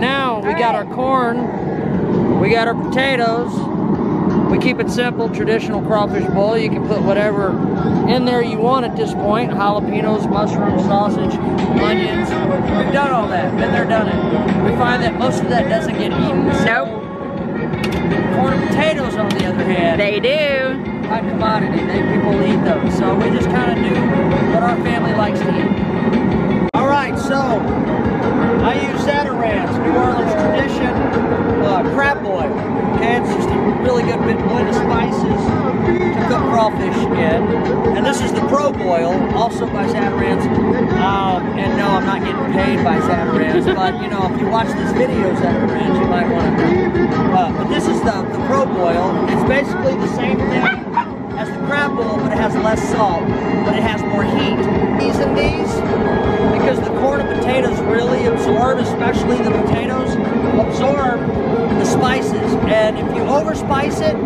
right, now we All got our corn, we got our potatoes. We keep it simple, traditional crawfish boil. You can put whatever in there you want at this point. Jalapenos, mushrooms, sausage, onions. We've done all that, been there, done it. We find that most of that doesn't get eaten. So Nope. Corn and potatoes, on the other hand, They do. hot commodity. They people eat those. So we just kind of do what our family likes to eat. Right, so I use Zatarain's, New Orleans tradition, uh, crab boil. Okay, it's just a really good bit blend of spices to cook crawfish in. And this is the Pro Boil, also by Zatarain's. Um, and no, I'm not getting paid by Zatarain's, but you know, if you watch this video, Zatarain's, you might want to. Uh, but this is the, the Pro Boil. It's basically the same thing crab boil, but it has less salt, but it has more heat. These and these, because the corn and potatoes really absorb, especially the potatoes, absorb the spices. And if you overspice it,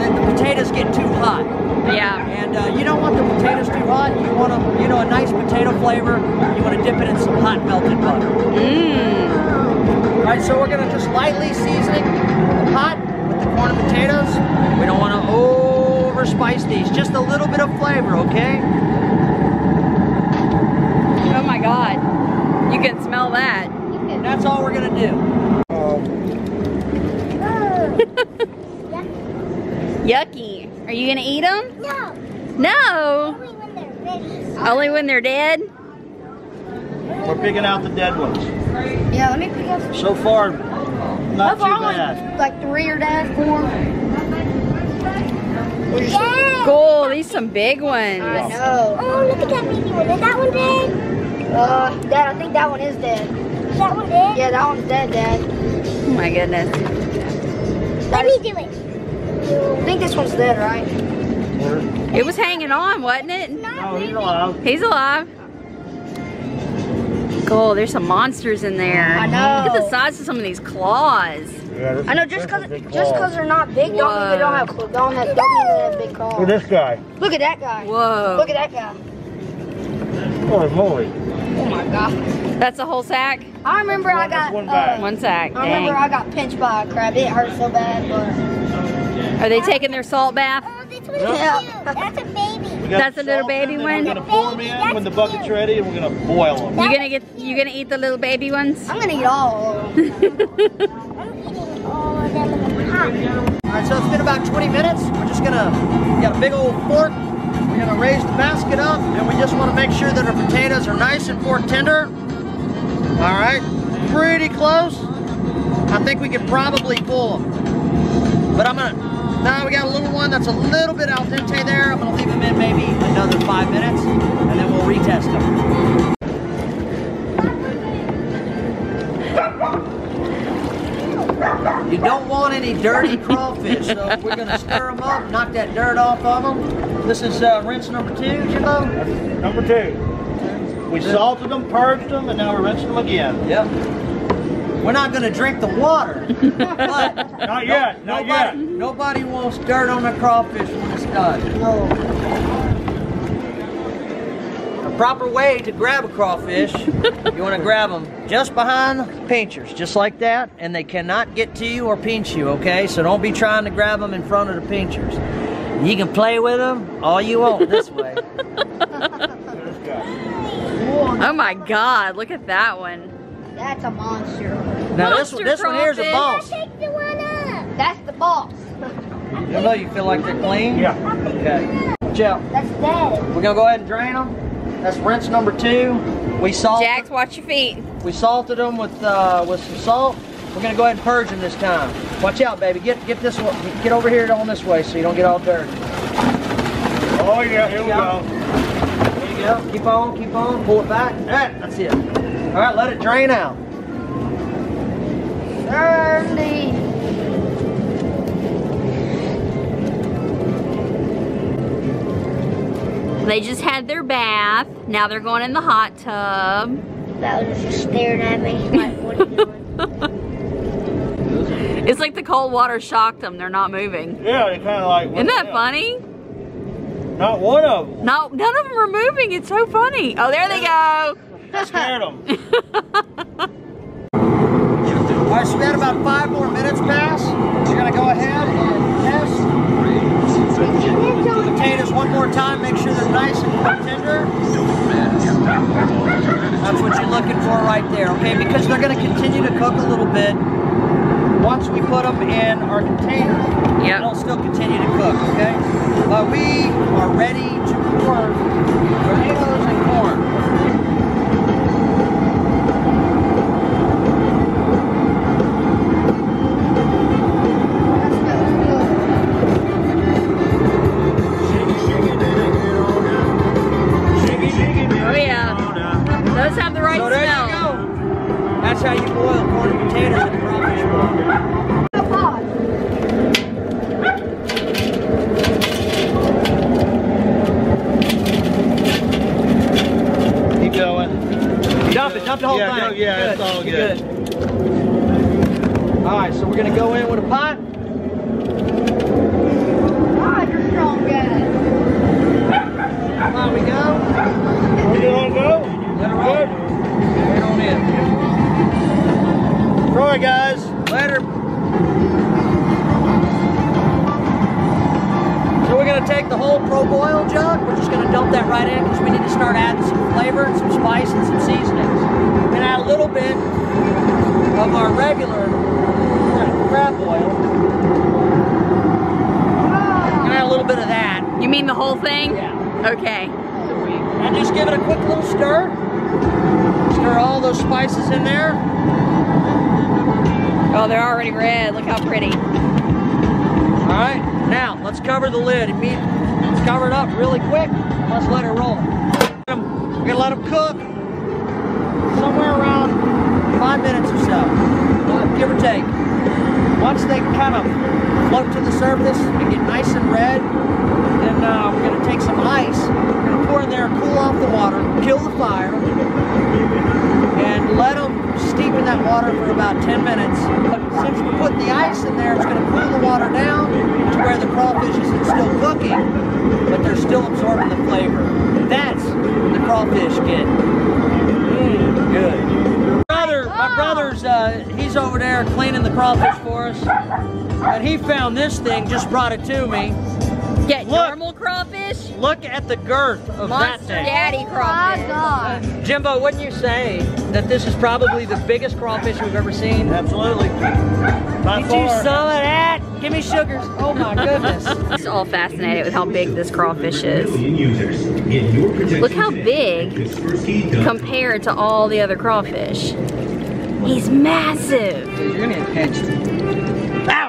then the potatoes get too hot. Yeah. And uh, you don't want the potatoes too hot. You want them, you know, a nice potato flavor. You want to dip it in some hot melted butter. Mmm. All right, so we're gonna just lightly seasoning the pot with the corn and potatoes. We don't want to overspice these. Just a little bit of flavor, okay? Oh my God. You can smell that. And that's all we're gonna do. Um, Yucky. Are you gonna eat them? No, No. only when they're ready. Only when they're dead? We're picking out the dead ones. Yeah, let me pick up. So far, not too bad. Like three or dad, four. Yeah. Cool, these some big ones. I know. Oh, look at that baby one. Is that one dead? Uh, Dad, I think that one is dead. Is that one dead? Yeah, that one's dead, Dad. Oh my goodness. Let me do it. I think this one's dead, right? It was hanging on, wasn't it? No, he's alive. He's alive. Cool, there's some monsters in there. I know. Look at the size of some of these claws. Yeah, I know just because just because they're not big, don't mean they don't have don't have don't mean they have big claws. Look claws. at this guy. Look at that guy. Whoa. Look at that guy. Holy moly. Oh my god. That's a whole sack? I remember I got. one uh. One sack. I remember Dang. I got pinched by a crab. It hurt so bad, but Are they taking their salt bath? Oh, this yeah. That's a baby. That's a little baby one? and We're gonna pour them in when the bucket's ready, and we're gonna boil them. You gonna get you gonna eat the little baby ones? I'm gonna eat all of them. I'm eating all of them in the pot. All right, so it's been about 20 minutes. We're just gonna, we got a big old fork. We're gonna raise the basket up, and we just wanna make sure that our potatoes are nice and fork tender. All right, pretty close. I think we could probably pull them. But I'm gonna, now we got a little one that's a little bit al dente there. I'm gonna leave them in maybe another five minutes, and then we'll retest them. You don't want any dirty crawfish, so we're gonna stir them up, knock that dirt off of them. This is uh, rinse number two, Jimbo. Number two. We salted them, purged them, and now we're rinsing them again. Yep. We're not gonna drink the water, but Not yet, not nobody, yet. nobody wants dirt on their crawfish when it's done. No. The proper way to grab a crawfish, you want to grab them just behind the pinchers, just like that, and they cannot get to you or pinch you, okay? So don't be trying to grab them in front of the pinchers. You can play with them all you want this way. Oh my god, look at that one. That's a monster. Now this Monster one, this one here's a crawfish. boss. Take the one up. That's the boss. You know you feel like they're clean? Yeah. Okay. Watch out. That's dead. We're gonna go ahead and drain them. That's rinse number two. We salt. Jax, watch your feet. We salted them with uh, with some salt. We're gonna go ahead and purge them this time. Watch out, baby. Get get this one. Get over here on this way so you don't get all dirty. Oh yeah, here we go. There you go. Keep on, keep on. Pull it back. That, that's it. All right, let it drain out. Dirty. They just had their bath. Now they're going in the hot tub. That was just staring at me. Like, what are you doing? It's like the cold water shocked them. They're not moving. Yeah, they kind of like. Isn't that yeah. funny? Not one of them. No, none of them are moving. It's so funny. Oh, there they go. That scared them. All right, so we had about five more minutes pass. We're gonna go ahead and test the potatoes one more time. Make sure they're nice and tender. That's what you're looking for right there, okay? Because they're gonna continue to cook a little bit once we put them in our container. Yep. They'll still continue to cook, okay? But we are ready to pour Dump it, dump the whole Yeah, thing. no, yeah, Good, it's all you're good. All right, so we're gonna go in with a pot. God, you're strong, guys. Come on, we go. Where you want to go? Let it roll. Get on in. Throw it, guys. Later. Gonna take the whole pro boil jug. We're just gonna dump that right in because we need to start adding some flavor and some spice and some seasonings. We're gonna add a little bit of our regular crab boil. We're add a little bit of that. You mean the whole thing? Yeah. Okay. And just give it a quick little stir. Stir all those spices in there. Oh, they're already red. Look how pretty. All right, now let's cover the lid. Let's cover it up really quick. Let's let it roll. We're gonna let them cook somewhere around five minutes or so, give or take. Once they kind of float to the surface and get nice and red, then uh, we're gonna take some ice. We're gonna pour in there, cool off the water, kill the fire, and let them steep in that water for about 10 minutes. But since we're putting the ice in there, it's going to cool the water down crawfish isn't still cooking, but they're still absorbing the flavor. That's when the crawfish get mm, good. Brother, my brother's, uh, he's over there cleaning the crawfish for us, and he found this thing, just brought it to me. Get Look. normal crawfish, Look at the girth of that monster thing. daddy oh My crawfish. God. Jimbo, wouldn't you say that this is probably the biggest crawfish we've ever seen? Absolutely. By Get you far. some of that. Give me sugars. Oh my goodness. Just all fascinated with how big this crawfish is. Users. Get your protection Look how big compared to all the other crawfish. He's massive. You're gonna get pinched. Ow!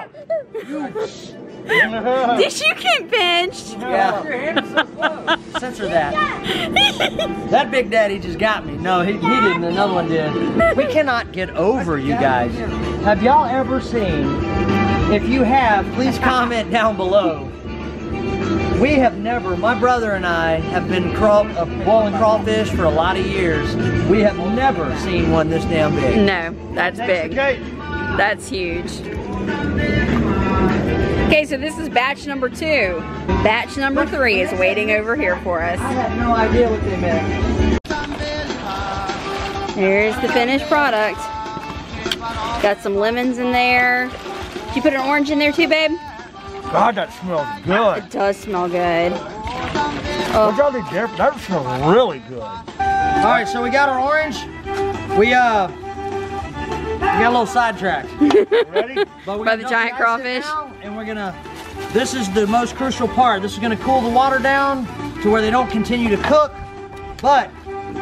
Did you get pinched? Yeah. Your hand is so close. Censor that. That big daddy just got me. No, he, he didn't. Another one did. We cannot get over you guys. Have y'all ever seen? If you have, please comment down below. We have never, my brother and I have been craw, uh, boiling crawfish for a lot of years. We have never seen one this damn big. No, that's big. Okay. That's huge. Okay, so this is batch number two. Batch number three is waiting over here for us. I had no idea what they meant. Here's the finished product. Got some lemons in there. Did you put an orange in there too, babe? God, that smells good. It does smell good. What Oh, y'all do different? That smells really good. All right, so we got our orange. We uh, we got a little sidetracked. Ready? By the giant ice crawfish? and we're gonna. This is the most crucial part. This is gonna cool the water down to where they don't continue to cook, but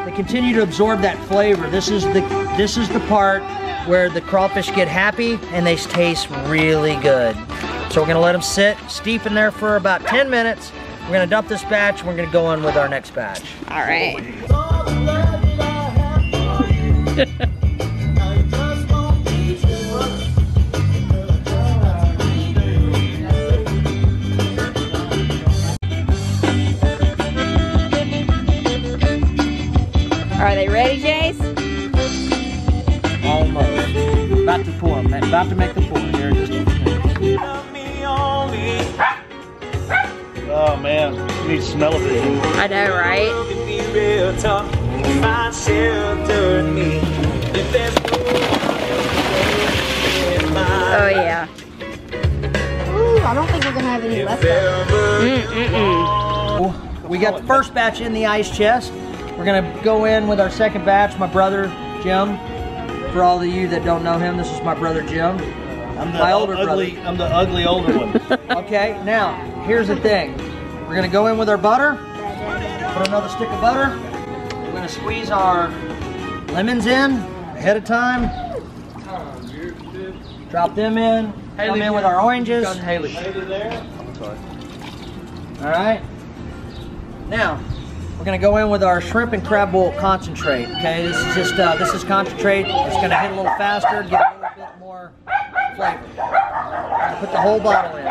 they continue to absorb that flavor. This is the this is the part where the crawfish get happy and they taste really good. So we're gonna let them sit, steep in there for about 10 minutes. We're gonna dump this batch. and We're gonna go on with our next batch. all right. About to make the pour. Here, just a minute. Oh man, you need smell of it. I know, right? Oh yeah. Ooh, I don't think we're gonna have any left. Mm-mm-mm. We got the first batch in the ice chest. We're gonna go in with our second batch. My brother Jim. For all of you that don't know him, this is my brother Jim. I'm the My older ugly. I'm the ugly older one. Okay, now here's the thing. We're gonna go in with our butter. Put another stick of butter. We're gonna squeeze our lemons in ahead of time. Drop them in. Come in with our oranges. Haley. All right. Now we're gonna go in with our shrimp and crab boil concentrate. Okay, this is just uh, this is concentrate. It's gonna hit a little faster, get a little bit more flavor. Put the whole bottle in.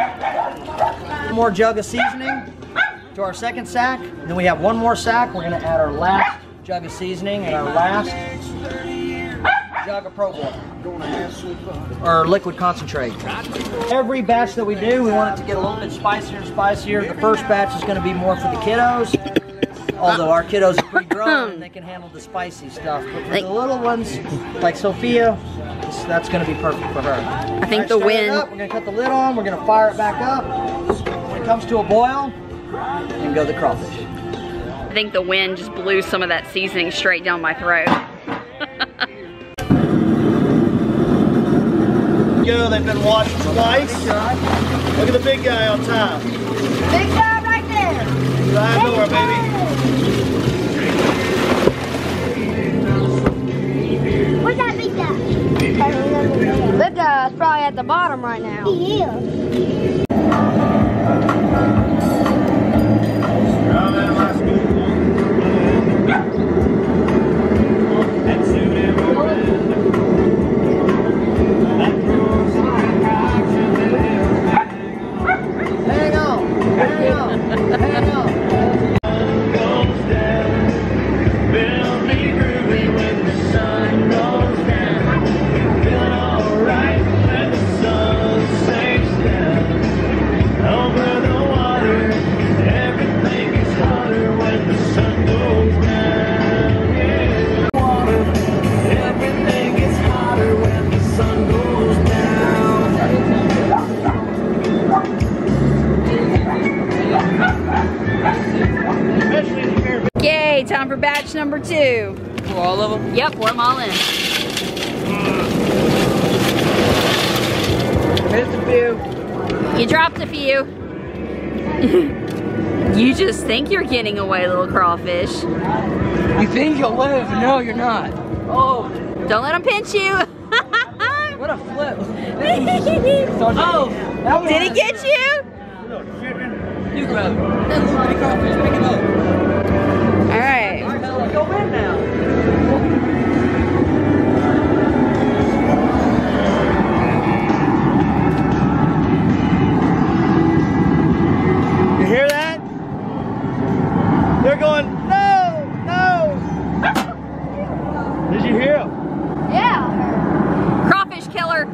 One more jug of seasoning to our second sack. And then we have one more sack. We're gonna add our last jug of seasoning and our last jug of Pro Boil or liquid concentrate. Every batch that we do, we want it to get a little bit spicier and spicier. The first batch is to be more for the kiddos. Although our kiddos are pretty grown and they can handle the spicy stuff. But for the little ones, like Sophia, this- that's going to be perfect for her. I think the Alright, stir it wind. up. We're going to cut the lid on. We're going to fire it back up. When it comes to a boil, and go the crawfish. I think the wind just blew some of that seasoning straight down my throat. Go. They've been washed twice. Look at the big guy on top. Big guy right there. Side door, baby. Big guy's probably at the bottom right now. He is. Yay, time for batch number two. For all of them? Yep, pour them all in. Missed a few. You dropped a few. you just think you're getting away, little crawfish. You think you'll live? No, you're not. Oh, Don't let them pinch you. what a flip. Oh, oh, that Did he get you? You grab it. Yeah. Crawfish killer.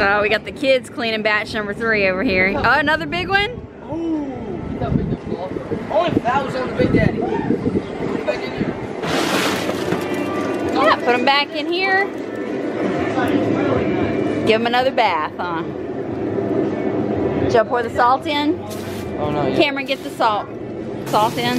oh, we got the kids cleaning batch number three over here. Oh, another big one? That was on the Big Daddy. Yeah, put them back in here. Give them another bath, huh? Shall I pour the salt in? Oh no, Cameron, get the salt. Salt in.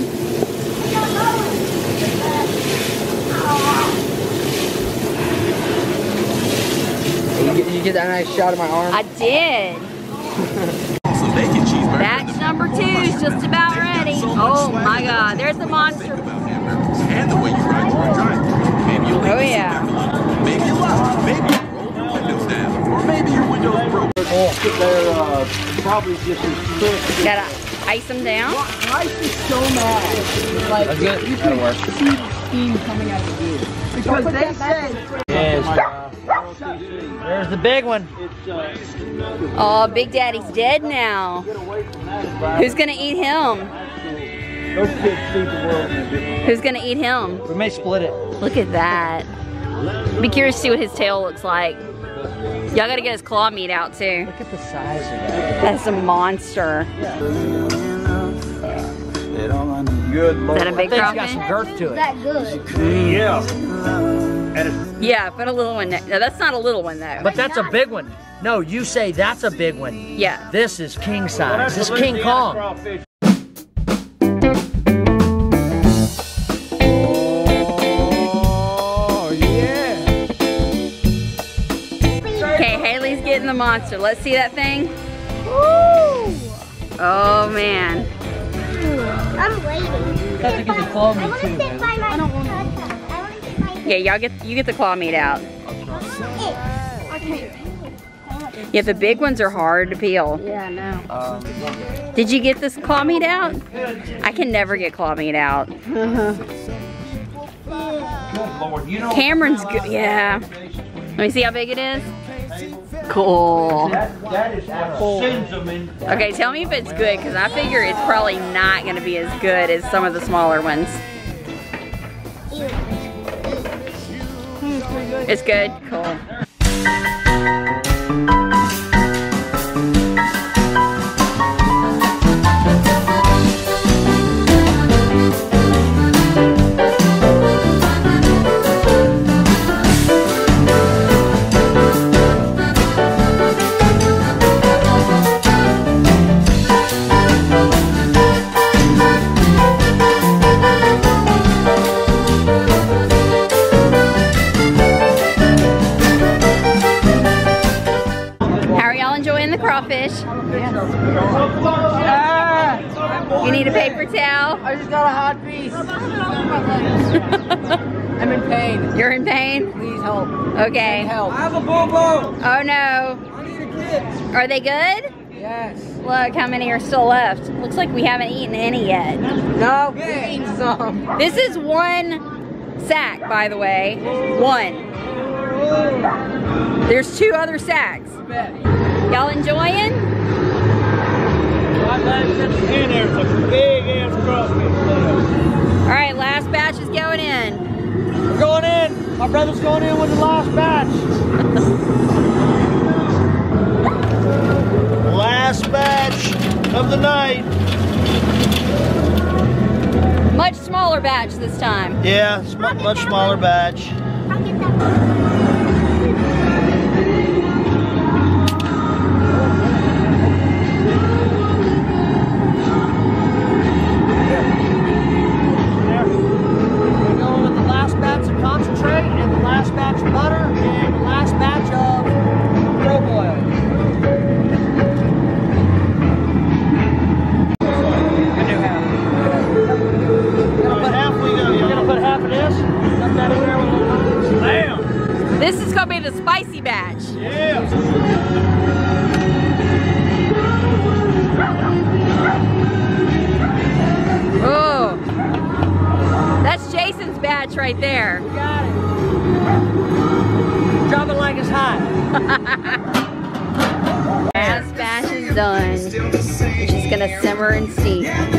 You get, you get that nice shot of my arm? I did. Some bacon cheeseburger. Batch number two is just about ready. Oh my god, there's the monster. And the way you ride your drive. Maybe you'll Oh yeah. Maybe you love. Maybe you roll your windows down. Or maybe your windows broke. They're uh, probably just as quick. Gotta ice them down. Ice is so mad. Like, That's good. you That'll can work. see steam coming out of the gear. Because they said, Yes. There's the big one. Oh, Big Daddy's dead now. Who's gonna eat him? Those kids see the world in a different Who's gonna eat him? We may split it. Look at that. Be curious to see what his tail looks like. Y'all gotta get his claw meat out too. Look at the size of that. That's a monster. Good Is that a big Thing's got some girth to it. That good. Yeah. And it's Yeah, but a little one. No, that's not a little one though. But that's a big one. No, you say that's a big one. yeah. This is king size. that's This is King Louisiana Kong. crawfish. Oh, okay, Haley's getting the monster. Let's see that thing. Ooh. Oh man. I'm waiting. Have to get the claw I want too, to sit by my I don't want to. Yeah, y'all get you get the claw meat out. Okay. Yeah, the big ones are hard to peel. Yeah, I know. Did you get this claw meat out? I can never get claw meat out. Lord, you know Cameron's good. Yeah. Let me see how big it is. Cool. that, that is what sends them in. Okay, tell me if it's good, because I figure it's probably not going to be as good as some of the smaller ones. It's good? Cool. Y'all crawfish? Ah. You need a paper towel? I just got a hot piece. I'm in pain. You're in pain? Please help. Okay. Help. I have a bobo. Oh no. I need a kid. Are they good? Yes. Look how many are still left. Looks like we haven't eaten any yet. No, we need some. This is one sack, by the way. One. Oh. There's two other sacks. Y'all enjoying? I'm glad it's in there. It's a big ass crawfish. All right, last batch is going in. We're going in. My brother's going in with the last batch. Last batch of the night. Much smaller batch this time. Yeah, sm much smaller batch. The spicy batch. Yeah. Oh. That's Jason's batch right there. Got it. Drop it like it's hot. Last batch is done. It's just gonna simmer and steam.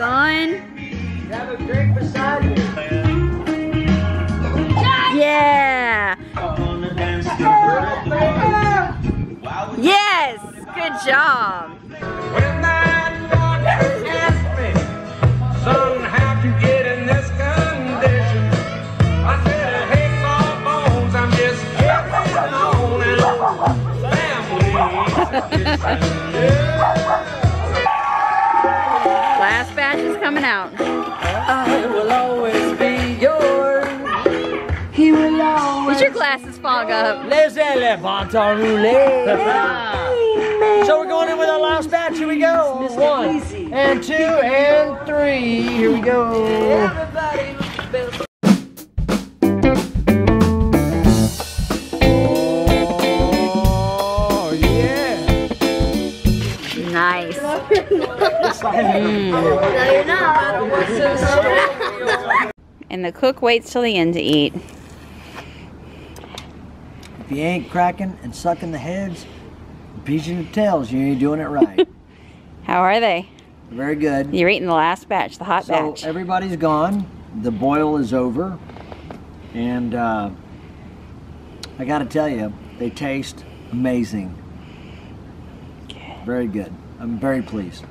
Son. Have a drink beside you. Yeah. Yes. Good job. Glasses fog up? Laissez-les bon rouler. So we're going in with our last batch. Here we go. One and two and three. Here we go. Everybody Oh, yeah. Nice. No. Mm. And the cook waits till the end to eat. If you ain't cracking and sucking the heads, piecing the tails, you ain't doing it right. How are they? Very good. You're eating the last batch, the hot So batch. everybody's gone. The boil is over, and uh, I got to tell you, they taste amazing. Very good. I'm very pleased.